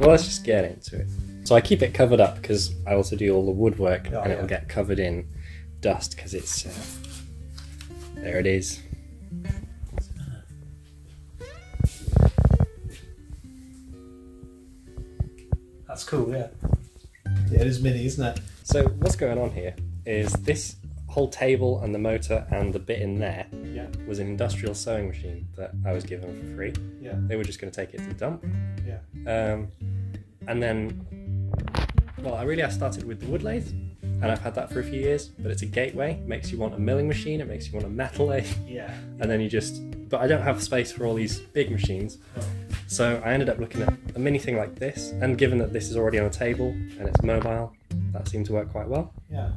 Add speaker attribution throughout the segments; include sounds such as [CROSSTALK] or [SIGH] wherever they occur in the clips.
Speaker 1: Well, let's just get into it. So I keep it covered up because I also do all the woodwork,
Speaker 2: Oh,
Speaker 1: and it'll
Speaker 2: yeah.
Speaker 1: get covered in dust because it's uh, there. It is.
Speaker 2: That's cool, yeah. Yeah, it is mini, isn't it?
Speaker 1: So what's going on here is this whole table and the motor and the bit in there
Speaker 2: Yeah.
Speaker 1: was an industrial sewing machine that I was given for free.
Speaker 2: Yeah.
Speaker 1: They were just going to take it to the dump.
Speaker 2: Yeah.
Speaker 1: Um, and then, well, I really I started with the wood lathe, and I've had that for a few years. But it's a gateway. Makes you want a milling machine. It makes you want a metal lathe,
Speaker 2: Yeah.
Speaker 1: and then you just. But I don't have space for all these big machines, so I ended up looking at a mini thing like this. And given that this is already on a table and it's mobile, that seemed to work quite well.
Speaker 2: Yeah.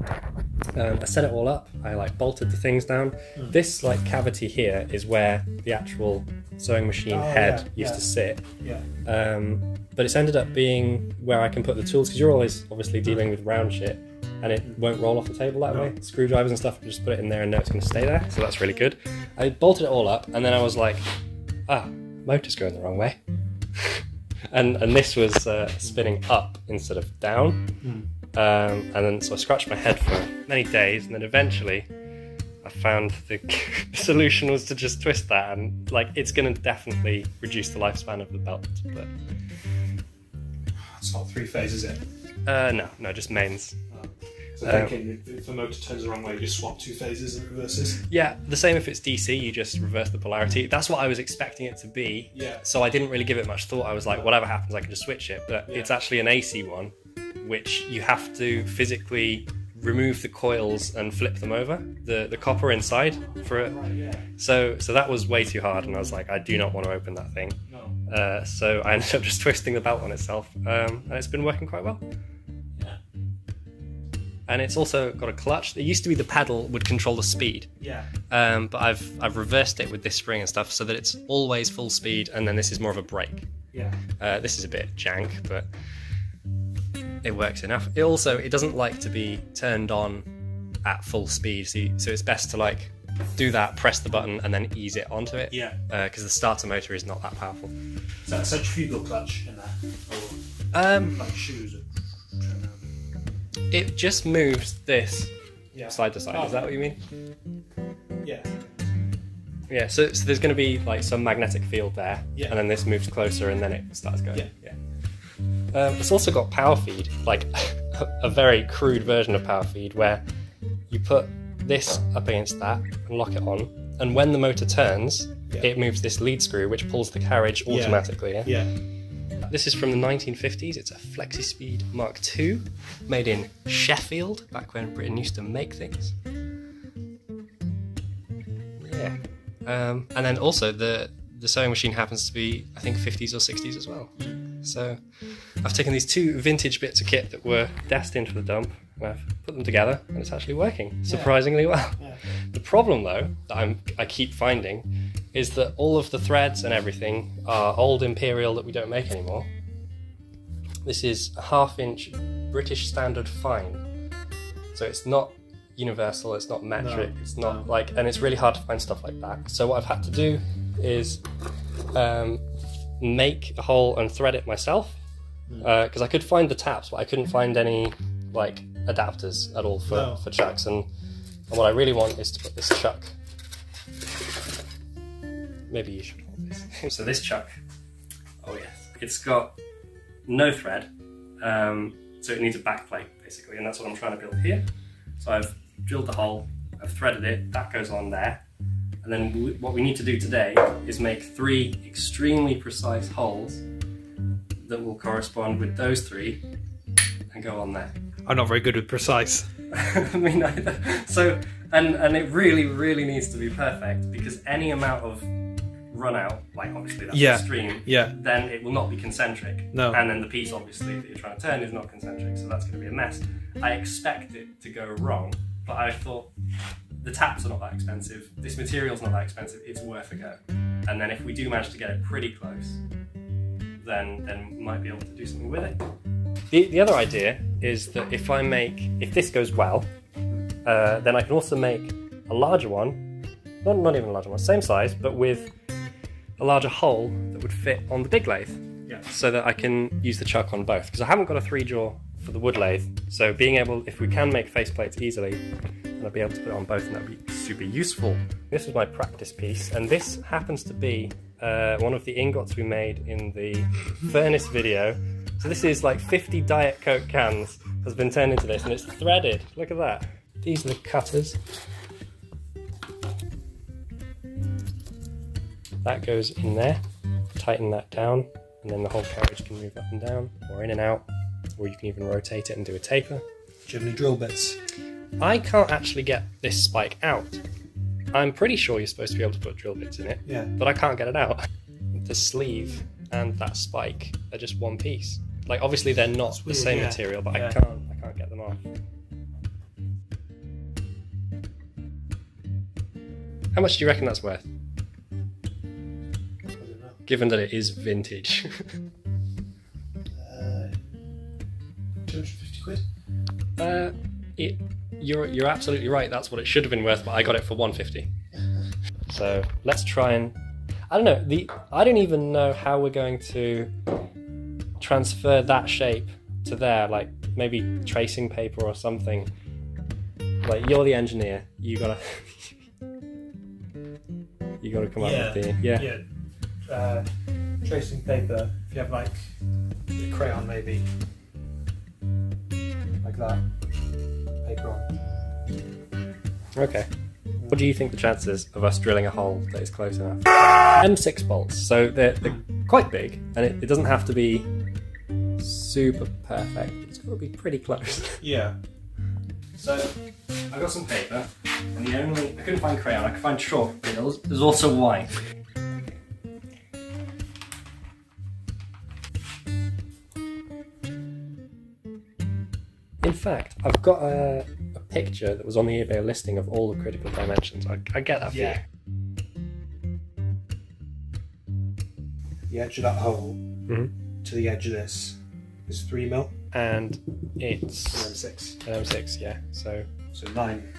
Speaker 1: Um, I set it all up. I like bolted the things down.
Speaker 2: Hmm.
Speaker 1: This like cavity here is where the actual sewing machine
Speaker 2: Oh,
Speaker 1: head
Speaker 2: yeah,
Speaker 1: used
Speaker 2: yeah.
Speaker 1: to sit.
Speaker 2: Yeah.
Speaker 1: Um, but it's ended up being where I can put the tools because you're always obviously dealing with round shit and it won't roll off the table that
Speaker 2: No.
Speaker 1: way. Screwdrivers and stuff, you just put it in there and know it's going to stay there. So that's really good. I bolted it all up and then I was like, ah, motor's going the wrong way. [LAUGHS] and and this was uh, spinning up instead of down. Um, and then so I scratched my head for many days and then eventually I found the [LAUGHS] solution was to just twist that and like it's going to definitely reduce the lifespan of the belt but
Speaker 2: It's not three phase, is it?
Speaker 1: uh, no no just mains
Speaker 2: So
Speaker 1: Um,
Speaker 2: thinking if, the motor turns the wrong way, you just swap two phases and reverses.
Speaker 1: yeah the same if it's dc you just reverse the polarity that's what i was expecting it to be
Speaker 2: Yeah.
Speaker 1: so i didn't really give it much thought i was like whatever happens i can just switch it but
Speaker 2: Yeah.
Speaker 1: it's actually an ac one which you have to physically remove the coils and flip them over the the copper inside for it so so that was way too hard and i was like i do not want to open that thing
Speaker 2: No.
Speaker 1: Uh, so I ended up just [LAUGHS] twisting the belt on itself, um, and it's been working quite well. And it's also got a clutch. It used to be the pedal would control the speed,
Speaker 2: Yeah.
Speaker 1: um, but I've I've reversed it with this spring and stuff so that it's always full speed, and then this is more of a brake.
Speaker 2: Yeah.
Speaker 1: Uh, this is a bit jank, but it works enough. It also it doesn't like to be turned on at full speed, so, you, so it's best to like do that, press the button, and then ease it onto it.
Speaker 2: Yeah.
Speaker 1: Because the starter motor is not that powerful.
Speaker 2: Is that a centrifugal clutch in there? Or
Speaker 1: Um,
Speaker 2: like shoes? Or turn around?
Speaker 1: It just moves this
Speaker 2: Yeah.
Speaker 1: side to side.
Speaker 2: Oh.
Speaker 1: Is that what you mean?
Speaker 2: Yeah.
Speaker 1: Yeah. So, so there's going to be like some magnetic field there,
Speaker 2: Yeah.
Speaker 1: and then this moves closer, and then it starts going.
Speaker 2: Yeah.
Speaker 1: Um, it's also got power feed, like [LAUGHS] a very crude version of power feed, where you put this up against that and lock it on, and when the motor turns,
Speaker 2: Yeah.
Speaker 1: it moves this lead screw, which pulls the carriage automatically. Yeah?
Speaker 2: Yeah.
Speaker 1: This is from the 1950s. It's a FlexiSpeed Mark II, made in Sheffield, back when Britain used to make things. Yeah. Um, and then also the the sewing machine happens to be, I think, 50s or 60s as well. So I've taken these two vintage bits of kit that were destined for the dump, and I've put them together, and it's actually working surprisingly well.
Speaker 2: Yeah.
Speaker 1: The problem, though, that I'm, I keep finding is that all of the threads and everything are old Imperial that we don't make anymore. This is a half inch British standard fine. So it's not universal, it's not metric,
Speaker 2: No,
Speaker 1: it's not
Speaker 2: no.
Speaker 1: like, and it's really hard to find stuff like that. So what I've had to do is um, make a hole and thread it myself hmm. uh, because I could find the taps, but I couldn't mm-hmm. find any like adapters at all for,
Speaker 2: No.
Speaker 1: for chucks. And, and what I really want is to put this chuck. Maybe you should hold this. [LAUGHS] so this chuck, oh yes, it's got no thread, um, so it needs a back plate basically, and that's what I'm trying to build here. So I've drilled the hole, I've threaded it, that goes on there, and then w- what we need to do today is make three extremely precise holes that will correspond with those three and go on there.
Speaker 2: I'm not very good with precise. [LAUGHS]
Speaker 1: Me neither. So, and and it really, really needs to be perfect because any amount of run out, like obviously that's
Speaker 2: Yeah.
Speaker 1: extreme,
Speaker 2: Yeah.
Speaker 1: then it will not be concentric.
Speaker 2: No.
Speaker 1: And then the piece obviously that you're trying to turn is not concentric, so that's going to be a mess. I expect it to go wrong, but I thought the taps are not that expensive, this material's not that expensive, it's worth a go. And then if we do manage to get it pretty close, then then we might be able to do something with it. The, the other idea is that if I make, if this goes well, uh, then I can also make a larger one, not, not even a larger one, same size, but with a larger hole that would fit on the big lathe.
Speaker 2: Yeah.
Speaker 1: so that I can use the chuck on both because I haven't got a three jaw for the wood lathe. So being able, if we can make faceplates easily, then I'll be able to put it on both, and that'd be super useful. This is my practice piece, and this happens to be uh, one of the ingots we made in the furnace video. So this is like 50 Diet Coke cans has been turned into this, and it's threaded. Look at that. These are the cutters. That goes in there. Tighten that down, and then the whole carriage can move up and down, or in and out, or you can even rotate it and do a taper.
Speaker 2: Any drill bits?
Speaker 1: I can't actually get this spike out. I'm pretty sure you're supposed to be able to put drill bits in it,
Speaker 2: Yeah.
Speaker 1: but I can't get it out. [LAUGHS] The sleeve and that spike are just one piece. Like obviously they're not the same
Speaker 2: yeah.
Speaker 1: material, but I can't I can't get them off. How much do you reckon that's worth?
Speaker 2: I don't know.
Speaker 1: Given that it is vintage. [LAUGHS]
Speaker 2: Uh, 250 quid?
Speaker 1: uh, it, you're you're absolutely right. That's what it should have been worth, but I got it for 150. [LAUGHS] So let's try and I don't know. The I don't even know how we're going to transfer that shape to there. Like maybe tracing paper or something. Like you're the engineer. You gotta [LAUGHS] you gotta come up with the yeah.
Speaker 2: Yeah. Uh, tracing paper. If you have like a crayon, maybe like that. Paper on.
Speaker 1: Okay. What do you think the chances of us drilling a hole that is close enough? M6 bolts, so they're, they're quite big, and it, it doesn't have to be super perfect. It's got to be pretty close. [LAUGHS]
Speaker 2: Yeah.
Speaker 1: So I got some paper, and the only I couldn't find crayon. I could find chalk, but there's there's also white. Fact, I've got a, a picture that was on the eBay listing of all the critical dimensions. I, I get that for
Speaker 2: Yeah. The edge of that hole.
Speaker 1: Mhm.
Speaker 2: to the edge of this is three mil.
Speaker 1: And it's
Speaker 2: And then six.
Speaker 1: an M6, yeah. So
Speaker 2: So nine,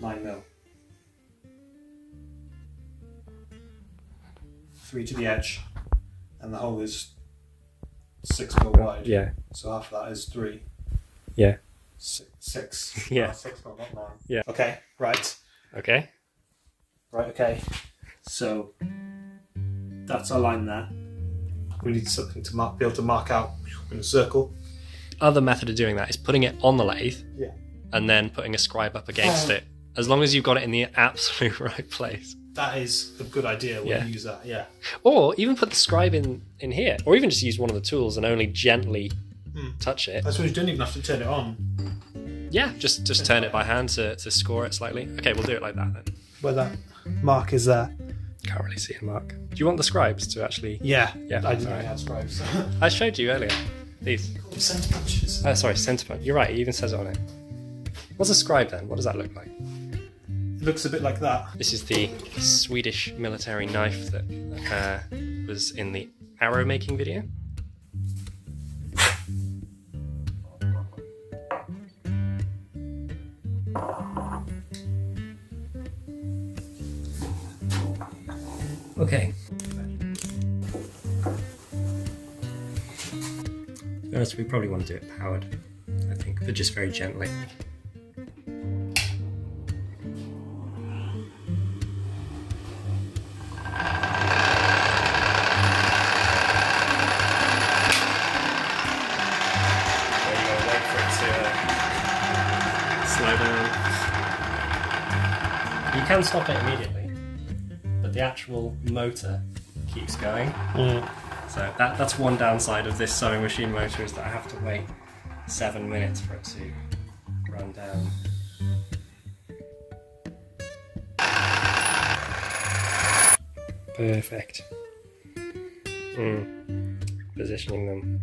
Speaker 2: nine mil. Three to the edge, and the hole is six mil wide.
Speaker 1: yeah,
Speaker 2: So half of that is three.
Speaker 1: yeah,
Speaker 2: Six. six. [LAUGHS]
Speaker 1: Yeah.
Speaker 2: Oh, six not nine.
Speaker 1: Yeah.
Speaker 2: Okay. Right.
Speaker 1: okay.
Speaker 2: Right. Okay. So that's our line there. We need something to mark, be able to mark out in a circle.
Speaker 1: Other method of doing that is putting it on the lathe
Speaker 2: Yeah.
Speaker 1: and then putting a scribe up against it. As long as you've got it in the absolute [LAUGHS] right place.
Speaker 2: That is a good idea. We'll
Speaker 1: Yeah.
Speaker 2: use that. Yeah.
Speaker 1: Or even put the scribe in, in here. Or even just use one of the tools and only gently
Speaker 2: Hmm.
Speaker 1: touch it.
Speaker 2: I suppose you don't even have to turn it on.
Speaker 1: Yeah, just just turn it by hand to, to score it slightly. Okay, we'll do it like that then.
Speaker 2: Where that mark is there.
Speaker 1: Can't really see a mark. Do you want the scribes to actually
Speaker 2: Yeah.
Speaker 1: Yeah,
Speaker 2: I didn't. I had scribes. [LAUGHS]
Speaker 1: I showed you earlier. These.
Speaker 2: Centre punches.
Speaker 1: Oh sorry, centre punch. You're right, it even says it on it. What's a scribe then? What does that look like?
Speaker 2: It looks a bit like that.
Speaker 1: This is the Swedish military knife that uh, was in the arrow making video. Honest, we probably want to do it powered, I think, but just very gently. You gotta wait for it to uh, slow down. You can stop it immediately, but the actual motor keeps going. So that, that's one downside of this sewing machine motor is that I have to wait seven minutes for it to run down. Perfect. Mm. Positioning them.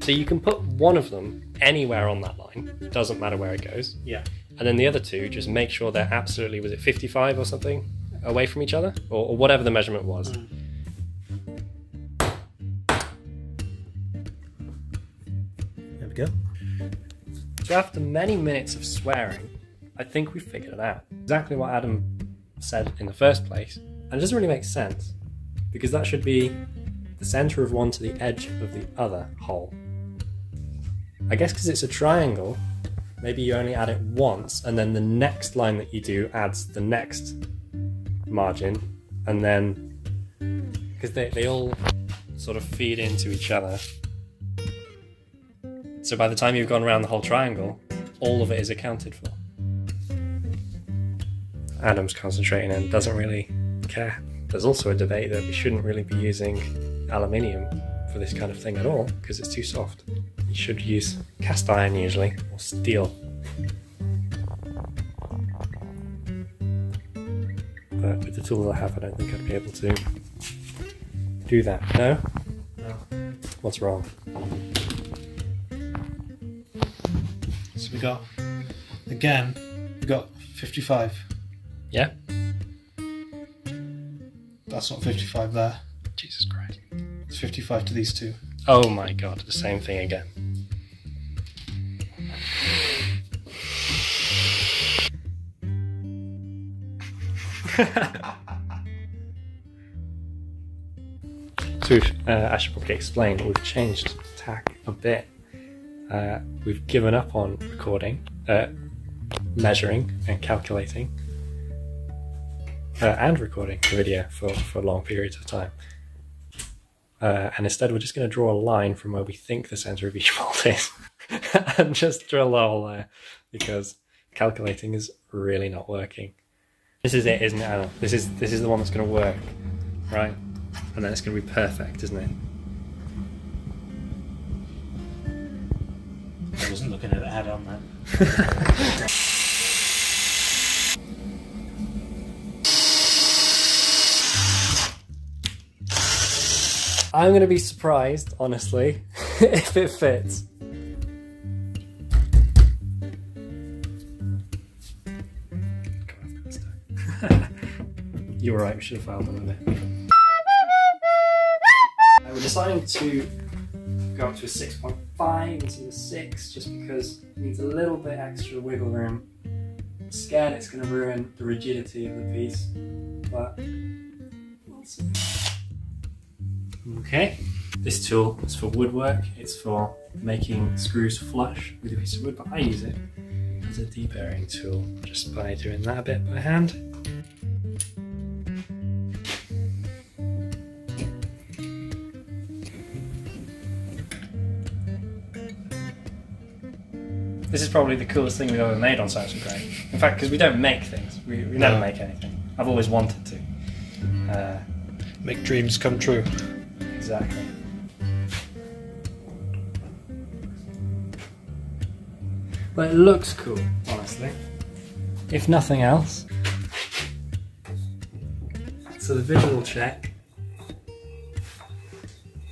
Speaker 1: So you can put one of them anywhere on that line, doesn't matter where it goes.
Speaker 2: Yeah.
Speaker 1: And then the other two, just make sure they're absolutely, was it 55 or something, away from each other? Or, or whatever the measurement was.
Speaker 2: There
Speaker 1: After many minutes of swearing, I think we figured it out. Exactly what Adam said in the first place. And it doesn't really make sense because that should be the center of one to the edge of the other hole. I guess because it's a triangle, maybe you only add it once, and then the next line that you do adds the next margin, and then because they, they all sort of feed into each other. So by the time you've gone around the whole triangle, all of it is accounted for. Adam's concentrating and doesn't really care. There's also a debate that we shouldn't really be using aluminium for this kind of thing at all because it's too soft. You should use cast iron usually or steel. But with the tools I have, I don't think I'd be able to do that. No?
Speaker 2: No.
Speaker 1: What's wrong?
Speaker 2: We got again. We got fifty-five.
Speaker 1: Yeah?
Speaker 2: That's not fifty-five there.
Speaker 1: Jesus Christ.
Speaker 2: It's fifty-five to these two.
Speaker 1: Oh my god, the same thing again. [LAUGHS] so we've, uh, I should probably explain, we've changed tack a bit. Uh, we've given up on recording, uh, measuring and calculating, uh, and recording the video for, for long periods of time. Uh, and instead, we're just going to draw a line from where we think the center of each [LAUGHS] bolt is [LAUGHS] and just drill a hole there because calculating is really not working. This is it, isn't it, Anna? This is, this is the one that's going to work, right? And then it's going to be perfect, isn't it?
Speaker 2: Wasn't looking at it head on then.
Speaker 1: I'm going to be surprised, honestly, [LAUGHS] if it fits. [LAUGHS] You're right, we should have filed them a bit. I was deciding to go up to a 6.5 instead of 6 just because it needs a little bit extra wiggle room. I'm scared it's going to ruin the rigidity of the piece, but we'll see. Okay. This tool is for woodwork. It's for making screws flush with a piece of wood, but I use it as a deburring tool just by doing that a bit by hand. This is probably the coolest thing we've ever made on Science and. In fact, because we don't make things, we, we never make anything. I've always wanted to. Uh,
Speaker 2: Make dreams come true.
Speaker 1: Exactly. But it looks cool, honestly. If nothing else. So the visual check.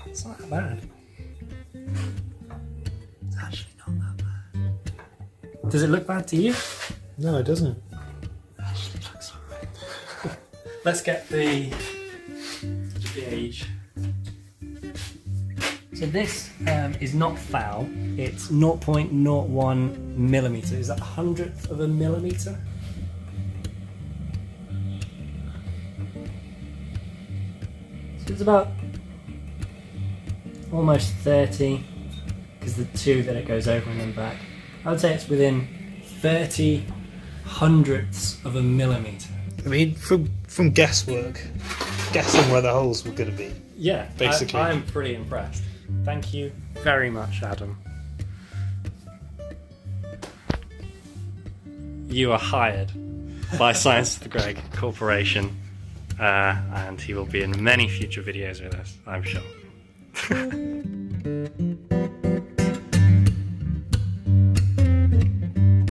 Speaker 1: It's not that bad. Does it look bad to you?
Speaker 2: No, it doesn't.
Speaker 1: Actually looks [LAUGHS] alright. Let's get the gauge. So this um, is not foul. It's 0.01 millimeter. Is that a hundredth of a millimeter? So it's about almost 30 because the two that it goes over and then back. I would say it's within 30 hundredths of a millimeter.
Speaker 2: I mean, from from guesswork, guessing where the holes were going to be.
Speaker 1: Yeah,
Speaker 2: Basically.
Speaker 1: I, I'm pretty impressed. Thank you very much, Adam. You are hired by [LAUGHS] Science of the Greg Corporation, uh, and he will be in many future videos with us, I'm sure. [LAUGHS]